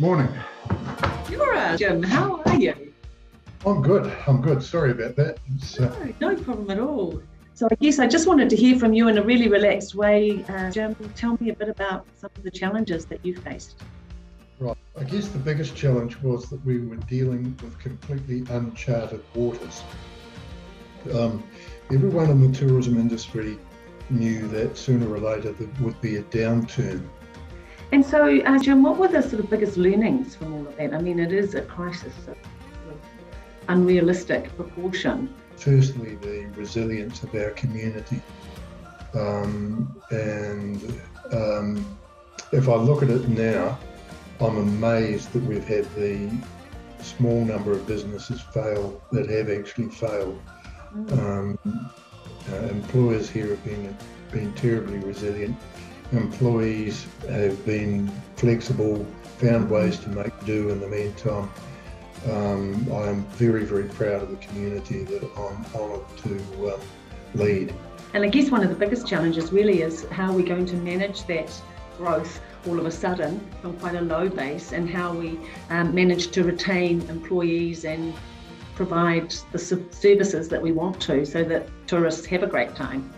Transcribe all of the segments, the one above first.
Morning. You're Jim. How are you? I'm good. I'm good. Sorry about that. Uh... No, no, problem at all. So I guess I just wanted to hear from you in a really relaxed way. Uh, Jim, tell me a bit about some of the challenges that you faced. Right. I guess the biggest challenge was that we were dealing with completely uncharted waters. Um, everyone in the tourism industry knew that sooner or later there would be a downturn and so, uh, Jim, what were the sort of biggest learnings from all of that? I mean, it is a crisis of unrealistic proportion. Firstly, the resilience of our community. Um, and um, if I look at it now, I'm amazed that we've had the small number of businesses fail that have actually failed. Mm. Um, uh, employers here have been, been terribly resilient employees have been flexible, found ways to make do in the meantime. Um, I am very, very proud of the community that I'm honoured to um, lead. And I guess one of the biggest challenges really is how we're going to manage that growth all of a sudden from quite a low base and how we um, manage to retain employees and provide the services that we want to so that tourists have a great time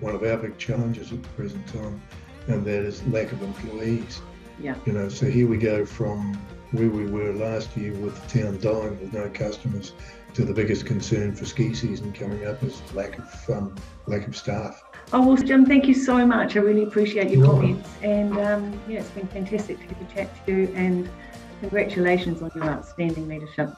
one of our big challenges at the present time, and that is lack of employees. Yeah. You know, so here we go from where we were last year with the town dying with no customers to the biggest concern for ski season coming up is lack of um, lack of staff. Oh well, Jim, thank you so much. I really appreciate your comments, and um, yeah, it's been fantastic to get to chat to you. And congratulations on your outstanding leadership.